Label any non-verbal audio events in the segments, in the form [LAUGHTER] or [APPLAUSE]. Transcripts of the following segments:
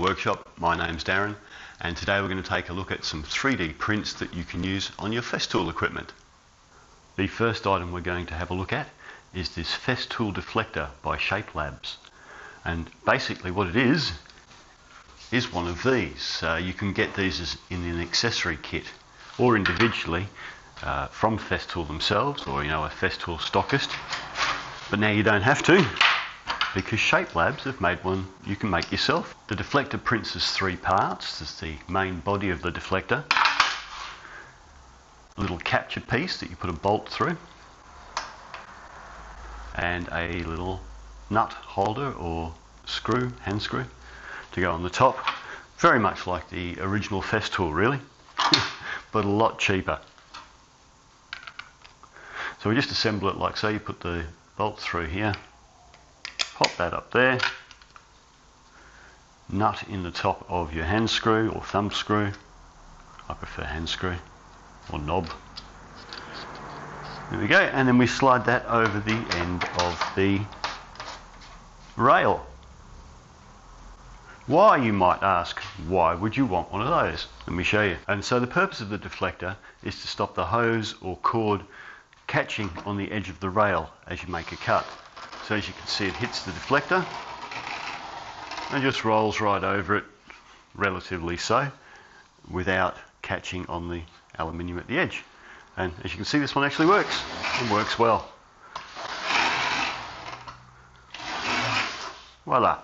workshop. My name's Darren and today we're going to take a look at some 3D prints that you can use on your Festool equipment. The first item we're going to have a look at is this Festool deflector by Shape Labs and basically what it is is one of these. Uh, you can get these in an accessory kit or individually uh, from Festool themselves or you know a Festool stockist but now you don't have to because Shape Labs have made one you can make yourself. The deflector prints as three parts. There's the main body of the deflector, a little capture piece that you put a bolt through, and a little nut holder or screw, hand screw, to go on the top. Very much like the original Festool really, [LAUGHS] but a lot cheaper. So we just assemble it like so, you put the bolt through here, pop that up there, nut in the top of your hand screw or thumb screw, I prefer hand screw or knob. There we go, and then we slide that over the end of the rail. Why, you might ask, why would you want one of those? Let me show you. And so the purpose of the deflector is to stop the hose or cord catching on the edge of the rail as you make a cut. So as you can see it hits the deflector and just rolls right over it relatively so without catching on the aluminium at the edge. And as you can see this one actually works and works well. Voila.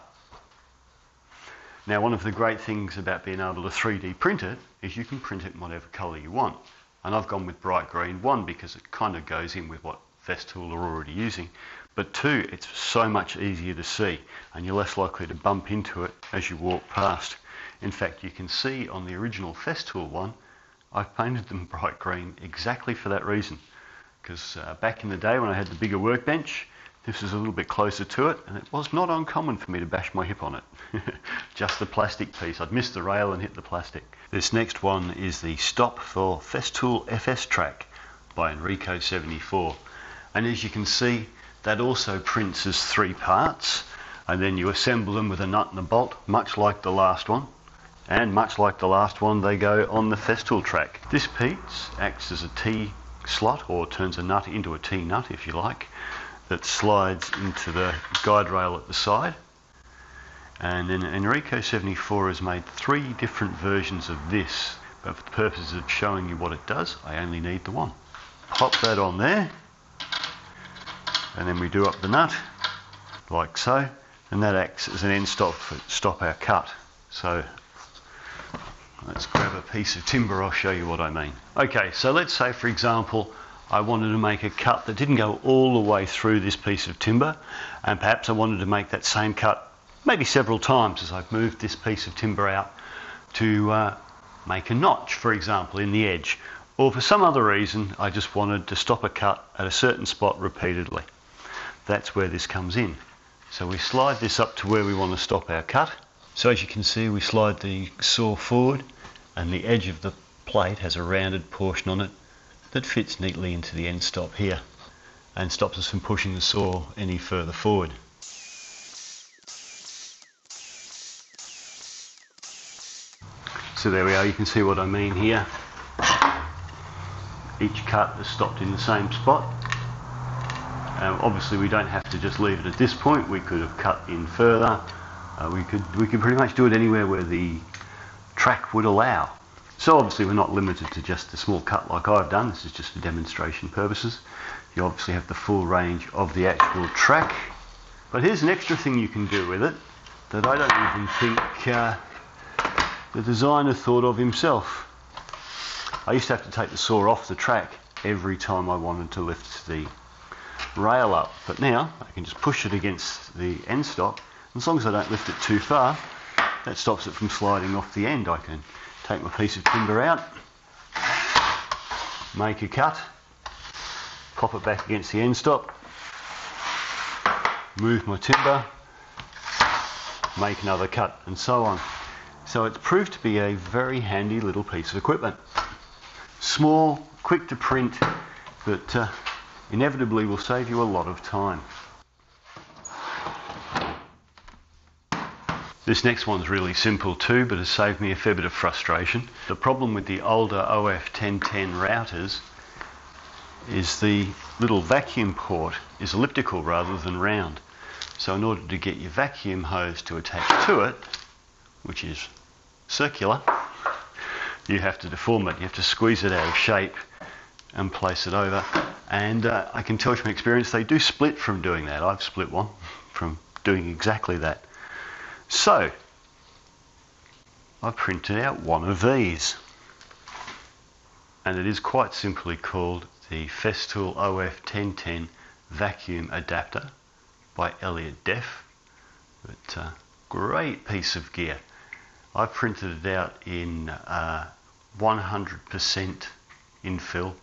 Now one of the great things about being able to 3D print it is you can print it in whatever colour you want. And I've gone with bright green, one because it kind of goes in with what Festool are already using, but two, it's so much easier to see and you're less likely to bump into it as you walk past. In fact, you can see on the original Festool one, I've painted them [LAUGHS] bright green exactly for that reason. Because uh, back in the day when I had the bigger workbench, this was a little bit closer to it and it was not uncommon for me to bash my hip on it. [LAUGHS] Just the plastic piece. I'd miss the rail and hit the plastic. This next one is the stop for Festool FS Track by Enrico 74. And as you can see, that also prints as three parts and then you assemble them with a nut and a bolt, much like the last one. And much like the last one, they go on the Festool track. This piece acts as a T slot or turns a nut into a T nut if you like that slides into the guide rail at the side. And then Enrico 74 has made three different versions of this, but for the purposes of showing you what it does, I only need the one. Pop that on there and then we do up the nut like so. And that acts as an end stop for stop our cut. So let's grab a piece of timber I'll show you what I mean. Okay so let's say for example I wanted to make a cut that didn't go all the way through this piece of timber. And perhaps I wanted to make that same cut maybe several times as I've moved this piece of timber out to uh, make a notch for example in the edge. Or for some other reason I just wanted to stop a cut at a certain spot repeatedly that's where this comes in. So we slide this up to where we want to stop our cut. So as you can see we slide the saw forward and the edge of the plate has a rounded portion on it that fits neatly into the end stop here and stops us from pushing the saw any further forward. So there we are, you can see what I mean here. Each cut is stopped in the same spot um, obviously we don't have to just leave it at this point, we could have cut in further. Uh, we, could, we could pretty much do it anywhere where the track would allow. So obviously we're not limited to just a small cut like I've done, this is just for demonstration purposes. You obviously have the full range of the actual track. But here's an extra thing you can do with it that I don't even think uh, the designer thought of himself. I used to have to take the saw off the track every time I wanted to lift the rail up. But now I can just push it against the end stop. As long as I don't lift it too far, that stops it from sliding off the end. I can take my piece of timber out, make a cut, pop it back against the end stop, move my timber, make another cut, and so on. So it's proved to be a very handy little piece of equipment. Small, quick to print, but uh, inevitably will save you a lot of time. This next one's really simple too, but has saved me a fair bit of frustration. The problem with the older OF1010 routers is the little vacuum port is elliptical rather than round. So in order to get your vacuum hose to attach to it, which is circular, you have to deform it. You have to squeeze it out of shape and place it over. And uh, I can tell from experience they do split from doing that. I've split one [LAUGHS] from doing exactly that. So, I've printed out one of these. And it is quite simply called the Festool OF1010 Vacuum Adapter by Elliot Def. But uh, great piece of gear. I've printed it out in 100% uh, infill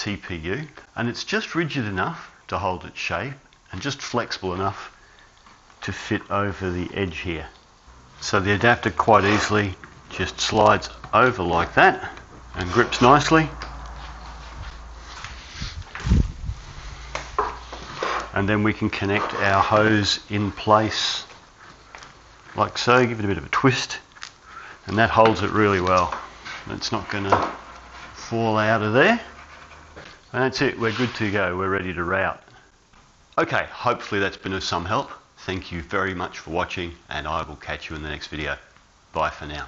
TPU and it's just rigid enough to hold its shape and just flexible enough to fit over the edge here. So the adapter quite easily just slides over like that and grips nicely. And then we can connect our hose in place like so, give it a bit of a twist and that holds it really well. It's not going to fall out of there. And that's it, we're good to go, we're ready to route. Okay, hopefully that's been of some help. Thank you very much for watching and I will catch you in the next video. Bye for now.